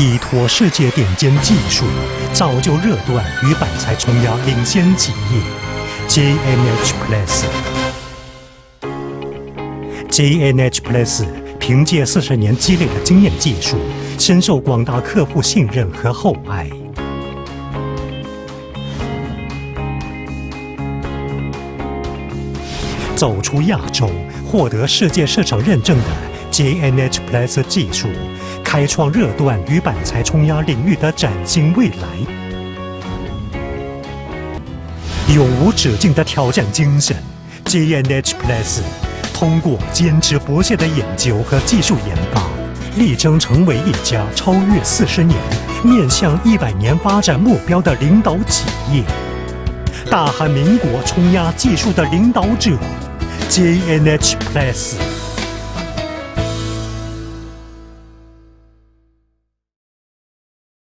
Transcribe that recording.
依托世界顶尖技术，造就热锻与板材冲压领先企业。JNH Plus。JNH Plus 凭借四十年积累的经验技术，深受广大客户信任和厚爱。走出亚洲，获得世界市场认证的 JNH Plus 技术，开创热锻与板材冲压领域的崭新未来。永无止境的挑战精神，JNH Plus 通过坚持不懈的研究和技术研发，力争成为一家超越四十年、面向一百年发展目标的领导企业。大韩民国冲压技术的领导者，JNH Plus。